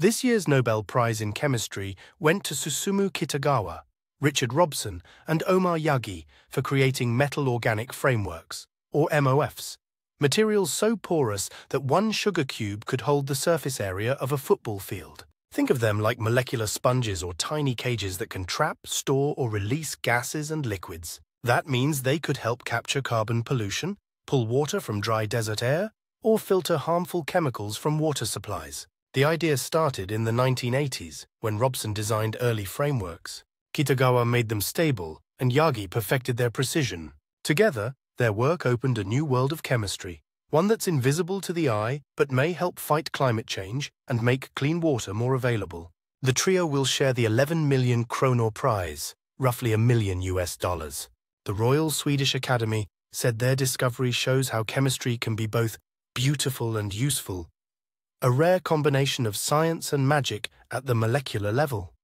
This year's Nobel Prize in Chemistry went to Susumu Kitagawa, Richard Robson, and Omar Yaghi for creating metal organic frameworks, or MOFs, materials so porous that one sugar cube could hold the surface area of a football field. Think of them like molecular sponges or tiny cages that can trap, store, or release gases and liquids. That means they could help capture carbon pollution, pull water from dry desert air, or filter harmful chemicals from water supplies. The idea started in the 1980s when Robson designed early frameworks. Kitagawa made them stable, and Yaghi perfected their precision. Together, their work opened a new world of chemistry, one that's invisible to the eye but may help fight climate change and make clean water more available. The trio will share the 11 million Kronor Prize, roughly a million US dollars. The Royal Swedish Academy said their discovery shows how chemistry can be both beautiful and useful, a rare combination of science and magic at the molecular level.